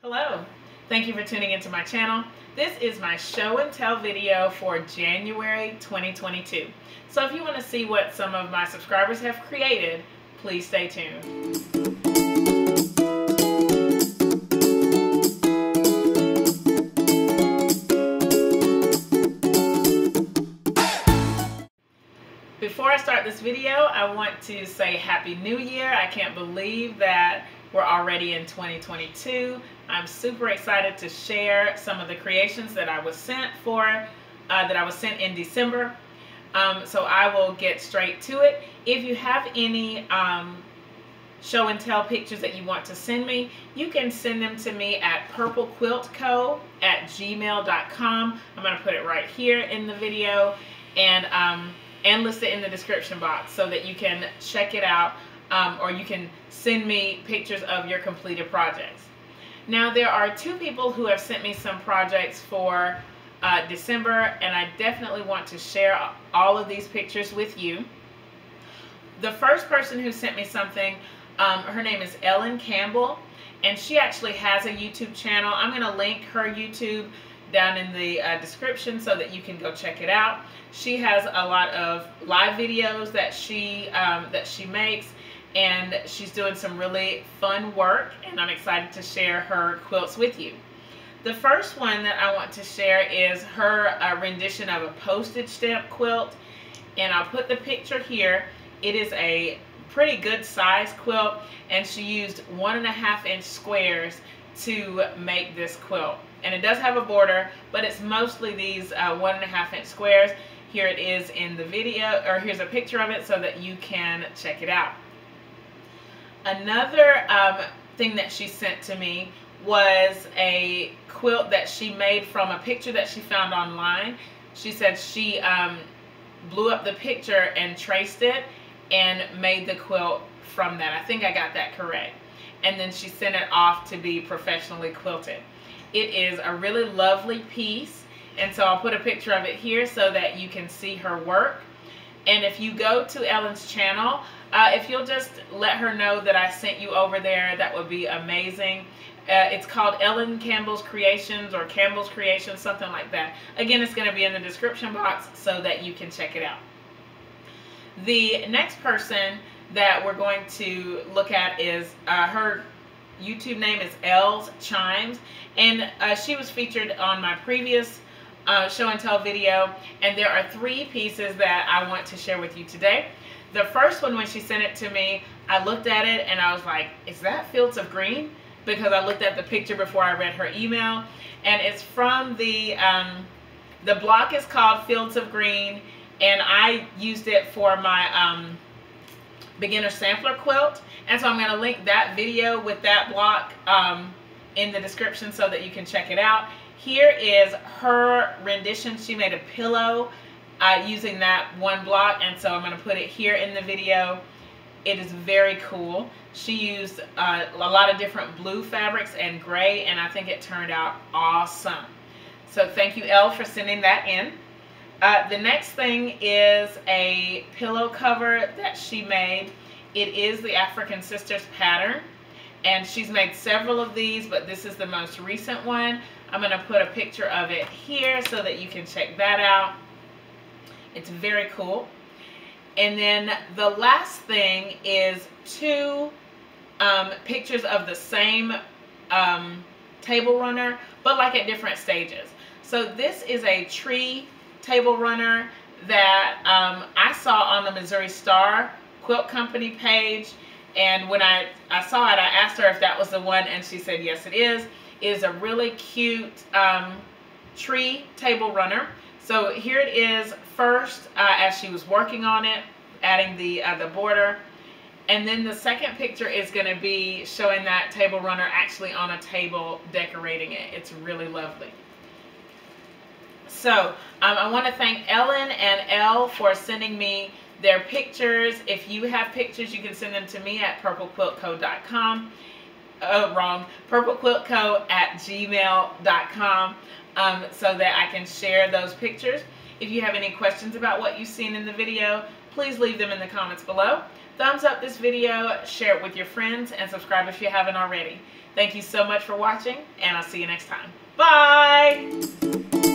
Hello, thank you for tuning into my channel. This is my show and tell video for January 2022. So if you want to see what some of my subscribers have created, please stay tuned. Before I start this video, I want to say Happy New Year. I can't believe that we're already in 2022. I'm super excited to share some of the creations that I was sent for, uh, that I was sent in December. Um, so I will get straight to it. If you have any um, show and tell pictures that you want to send me, you can send them to me at purplequiltco at gmail.com. I'm going to put it right here in the video and, um, and list it in the description box so that you can check it out um, or you can send me pictures of your completed projects. Now there are two people who have sent me some projects for uh, December and I definitely want to share all of these pictures with you. The first person who sent me something, um, her name is Ellen Campbell and she actually has a YouTube channel. I'm going to link her YouTube down in the uh, description so that you can go check it out. She has a lot of live videos that she um, that she makes and she's doing some really fun work and I'm excited to share her quilts with you. The first one that I want to share is her uh, rendition of a postage stamp quilt and I'll put the picture here. It is a pretty good size quilt and she used one and a half inch squares to make this quilt and it does have a border but it's mostly these uh, one and a half inch squares here it is in the video or here's a picture of it so that you can check it out Another um, thing that she sent to me was a quilt that she made from a picture that she found online. She said she um, blew up the picture and traced it and made the quilt from that. I think I got that correct. And then she sent it off to be professionally quilted. It is a really lovely piece. And so I'll put a picture of it here so that you can see her work. And if you go to Ellen's channel, uh, if you'll just let her know that I sent you over there, that would be amazing. Uh, it's called Ellen Campbell's Creations or Campbell's Creations, something like that. Again, it's going to be in the description box so that you can check it out. The next person that we're going to look at is uh, her YouTube name is Els Chimes, and uh, she was featured on my previous uh, show and tell video, and there are three pieces that I want to share with you today. The first one, when she sent it to me, I looked at it and I was like, is that Fields of Green? Because I looked at the picture before I read her email. And it's from the, um, the block is called Fields of Green. And I used it for my um, beginner sampler quilt. And so I'm going to link that video with that block um, in the description so that you can check it out. Here is her rendition. She made a pillow uh, using that one block and so I'm going to put it here in the video. It is very cool. She used uh, a lot of different blue fabrics and gray and I think it turned out awesome. So thank you L for sending that in. Uh, the next thing is a pillow cover that she made. It is the African Sisters pattern and she's made several of these but this is the most recent one. I'm going to put a picture of it here so that you can check that out. It's very cool. And then the last thing is two um, pictures of the same um, table runner, but like at different stages. So this is a tree table runner that um, I saw on the Missouri Star Quilt Company page. And when I, I saw it, I asked her if that was the one, and she said, yes, it is. It is a really cute um, tree table runner. So here it is first uh, as she was working on it, adding the, uh, the border. And then the second picture is going to be showing that table runner actually on a table decorating it. It's really lovely. So um, I want to thank Ellen and L for sending me their pictures. If you have pictures, you can send them to me at purplequiltco.com. Oh, wrong. purplequiltco at gmail.com um, so that I can share those pictures. If you have any questions about what you've seen in the video, please leave them in the comments below. Thumbs up this video, share it with your friends, and subscribe if you haven't already. Thank you so much for watching, and I'll see you next time. Bye!